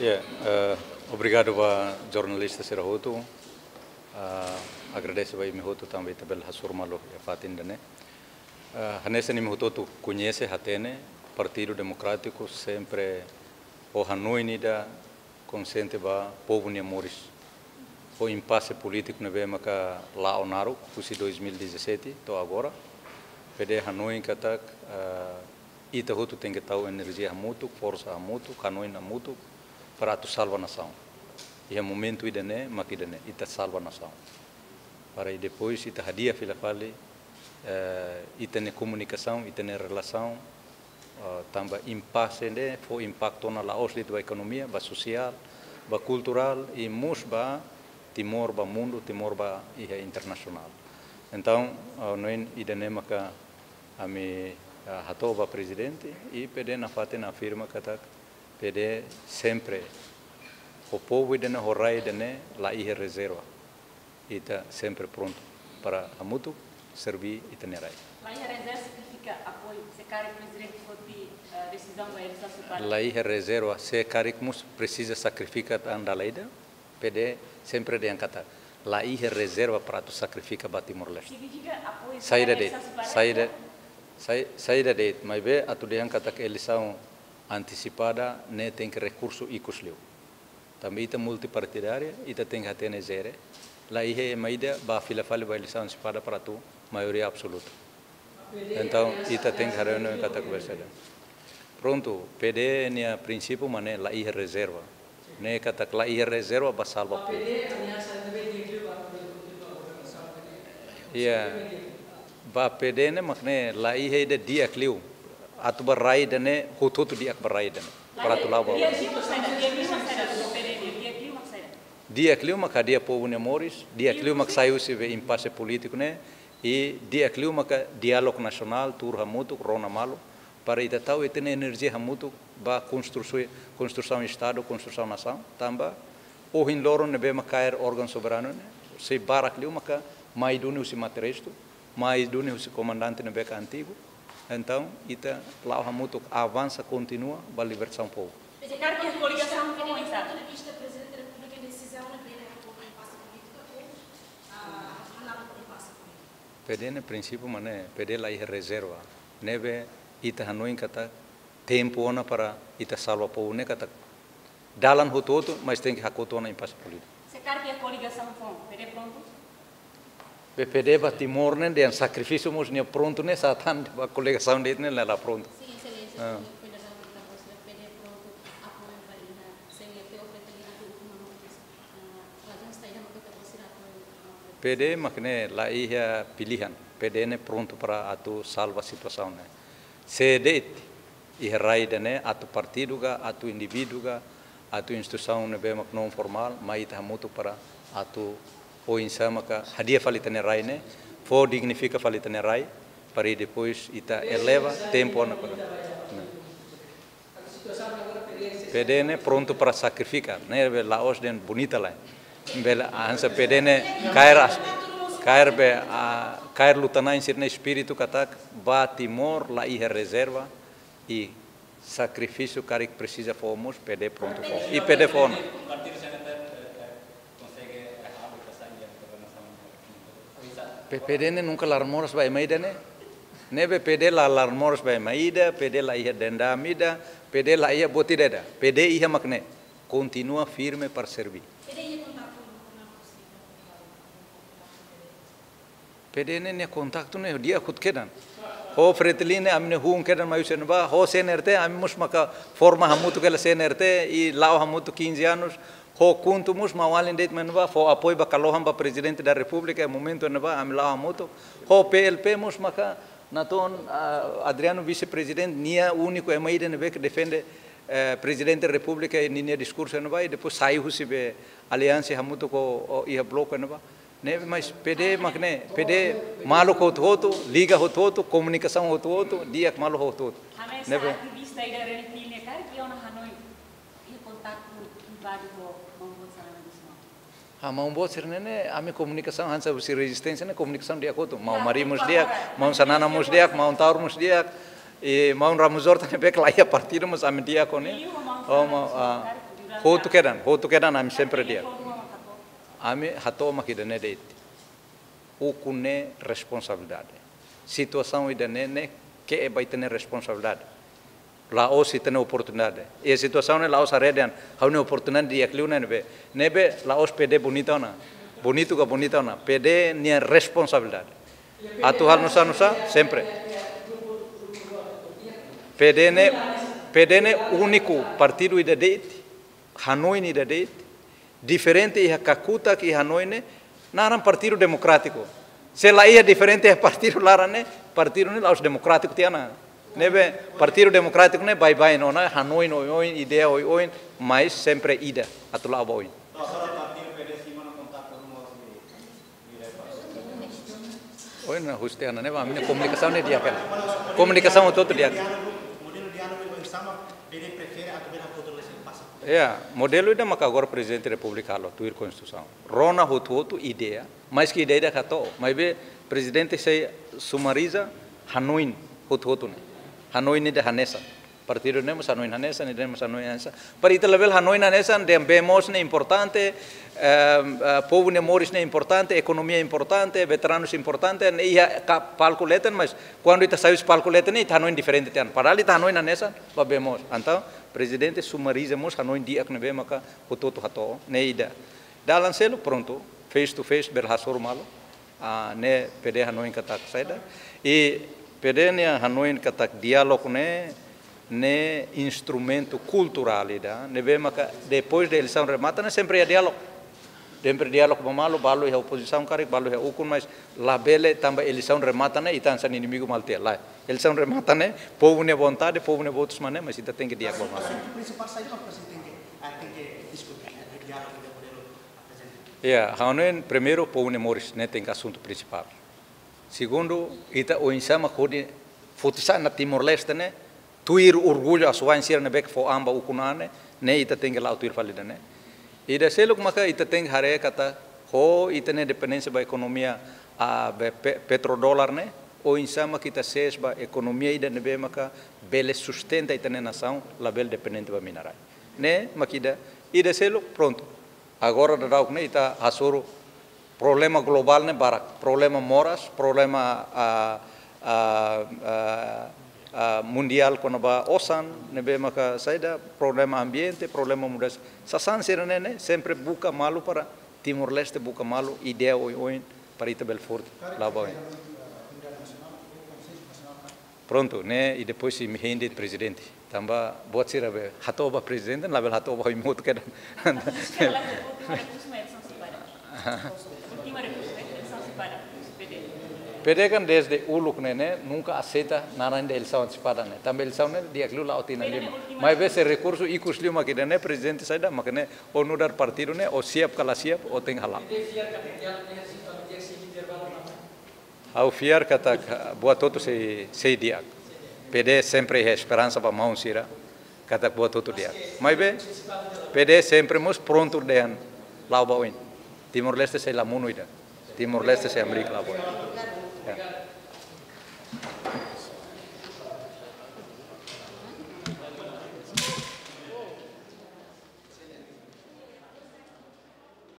Yeah, uh, obrigado a jornalista Serahoto. Uh, agradeço a Imihoto também tabel hasurmalo e fatinda né. Uh, Hanessa Imihoto conhece hatene Partido Democrático sempre o Hanoi nida consente ba povo ni amores. O impasse político nebe maka lá onaru kusi 2017 to agora. Pede Hanoi katak uh, ita hotu tem que tal energia mútua, força mútua, Hanoi na mútua para tu salva a nação. E é momento ida né, makida né, ita salva a nação. Para depois ita hadia fila fale, uh, ita ne comunicação, ita ne relação, uh, tamba impasse né, foi impacto na laos de economia, ba social, ba cultural e mus ba timor ba mundo, timor ba iha internacional. Então, uh, noin ida né maka ami hatoba presidente e pede na fate na firma katak pede sempre o povo idene horai idene la ihe reserva ita sempre pronto para a mutu servir itinerai. La ihe reserva significa apoio, se care presidente foti uh, decisão da separada. La ihe reserva se caricmus precisa sacrificar anda leida pede sempre de ancata la ihe reserva para tu sacrifica ba Timor Leste. Significa apoio Saída a de saída saída de mas be atu de ancata que eleição antecipada ne tem que recurso icusliu. Também ita multipartidária ita tem que atene zere. La ihe maida ba fila fale ba eleição antecipada para tu maioria absoluta. Então ita tem que reunião kata conversada. Pronto, PD ne a princípio mané la ihe reserva. Ne kata la ihe reserva ba salva. Iya. Ba PD ne makne la ihe de dia kliu. Atu barai dene hutu dia barai dene. Para tu lava. Dia clima saída, dia clima saída do PDD, dia clima saída. Dia kliu maka dia povo ne moris, dia kliu mak saiu se ve impasse político ne e dia kliu maka diálogo nacional tur hamutu rona malo para ita tau itene energia hamutu ba construção construção estado, construção nação, tamba o hin loro ne be makaer órgão soberano ne se bara kliu maka mai dune usi matresto, mai dune usi comandante ne be ka antigo. Então, ita lá hamutu avança continua ba libertação povo. Se care que a coligação vista do Presidente da República, a decisão na beira do impasse político ou a nada do impasse político. PD ne princípio mané PD lá é reserva neve ita hanoin kata tempo ona para ita salva povo ne kata dalan hototo mas tem que hakoto na impasse político Se care que a coligação com PD pronto. Be PD ba timor ne de sacrifício mos ne pronto ne satan ba coligação de ne lá pronto Sim, excelência, Ah. foi da Jovem da Bolsa da PD pronto, apoio para ir na sem até o pretendido uma notícia. Razão está aí, uma coisa você apoio. PD makne lá ia pilihan PD ne pronto para atu salva a situação ne sedet ia rai ne atu partido ga atu indivíduo ga atu instituição ne be mak non formal mai ta mutu para atu o insama ka hadia falita ne rai ne fo dignifica falita ne rai para e depois ita eleva tempo na para PD ne pronto para sacrificar be laos den bonita lá bela ansa PD ne cair cair be a cair lutana insir ne espírito katak ba timor la ihe reserva e sacrifício que precisa fomos PD pronto fomos e PD fomos PD ne nunca larmoras vai maida ne nebe PD la larmoras vai maida PD la ia denda mida PD la ia botideda PD ia makne continua firme para servir. PD ne ne kontaktu ne dia khud kedan. Ho fretline amne hun kedan mayu sen ba. Ho sen erte am mus maka forma hamutu kela sen erte i lao hamutu 15 anos ho kuntu mus mawalin det men ba apoio ba ba presidente da república momento ne ba am lao hamutu ho PLP mus maka naton uh, Adriano vice-presidente nia único é maída ne que defende eh, presidente da república e nia discurso ne ba e depois saiu se be aliança hamutu ko ia bloco ne ba ne mas PD makne PD malu ko hoto liga ho hoto comunicação ho hoto dia malu ho hoto Hamesa ne be ativista aí da Renipilha, cara que eu na Hanoi. E contato privado com o Mambo Salama do Simão. ha mau bo serne ne ame comunicação hansa si resistência ne comunicação dia hoto mau mari mus dia mau sanana mus dia mau taur mus dia e mau ramuzor tane be klaia partido mus ame dia ko ne E uma mão oh mau ah Hotu kedan, hotu kedan ami sempre dia. Ami hato ne deit. Uku ne responsabilidade. Situação ida ne ne que é vai ter responsabilidade. Laos se tem oportunidade. E a situação é Laos aredian, há uma oportunidade de aquilo ne be. Nebe Laos pede bonito na. Bonito que bonito na. Pede nia responsabilidade. Atu hal nusa nusa sempre. Pede ne pede ne único partido ida deit. Hanoi ni ida deit. diferente e Kakuta que Hanoi ne naran partido democrático se lá ia diferente é partido lá né partido ne lá os democrático tiana nebe partido democrático ne bye bye no na Hanoi no oi ideia oi oi mas sempre ida atula oi oi na hustiana ne va minha comunicação ne dia kan comunicação é todo dia É, modelo ida maka agora presidente republicano tuir constituição. Rona hutu hutu ideia, mas que ideia da kato, mas be presidente sei sumariza Hanoi hutu hutu ne. Hanoi ni de Hanesa. Partido ne mas Hanoi Hanesa ni de mas Hanoi Hanesa. Para ita level Hanoi Hanesa de vemos ne importante, uh, povo ne moris ne importante, economia importante, veteranos importante, ne ia ka palculeten, mas quando ita saiu palculeten ita Hanoi diferente tian. Para ita Hanoi Hanesa, ba vemos. Então, presidente sumariza mos Hanoi dia que nebe maka hutoto hato ne ida. Dalam selo pronto, face to face berhasor malo. Ah, ne pede Hanoi katak saida. E pede ne Hanoi katak dialog ne ne instrumento cultural ida. Nebe maka depois da eleição remata ne sempre é dialog. Sempre dialog mamalo, balo é oposição karik, balo é ukun, mas lá bele tamba eleição remata ne itan san inimigo malte lá. Eleição remata ne, povo ne vontade, povo ne votos mané, mas ita tem que dialog mamalo. principal saída é o presidente tem que discutir diálogo haunen primeiro povo ne moris ne tem assunto principal. Segundo, ita o insama kodi futisa na Timor Leste ne tuir orgulho a sua insir ne bek fo amba ukunane ne ita que lá tuir falida ne. Ida seluk maka ita tem hare kata ho ita ne dependência ba economia a petrodólar ne o insama kita ses ba economia ida ne be maka bele sustenta ita ne nação la bel dependente ba minerai. Ne makida ida seluk pronto. Agora da dau ne ita hasuru problema global ne barak, problema moras, problema a a a mundial kono ba osan ne be maka saida problema ambiente, problema mudas. Sasan sira ne sempre buka malu para Timor Leste buka malu idea oi oi para ita Belfort lá ba oi. Pronto, né? E depois se me rende presidente. Tamba buat sira be hatoba presidente, lá bel hatoba oi mut kedan. Pedekan desde uluk nene nunca aceita naran de eleição antecipada ne. Também ne dia klu la otina lima. Mas vê se recurso ikus lima que ne presidente saida makne o nudar partido ne o siap kala siap o tem halal. Au fiar kata buat toto se se dia. PD sempre é esperança para mão sira. Kata buat toto dia. Mas vê PD sempre mos pronto dean lau bawin. Timor Leste se la munuida. Timor Leste se América la bawin. Ya.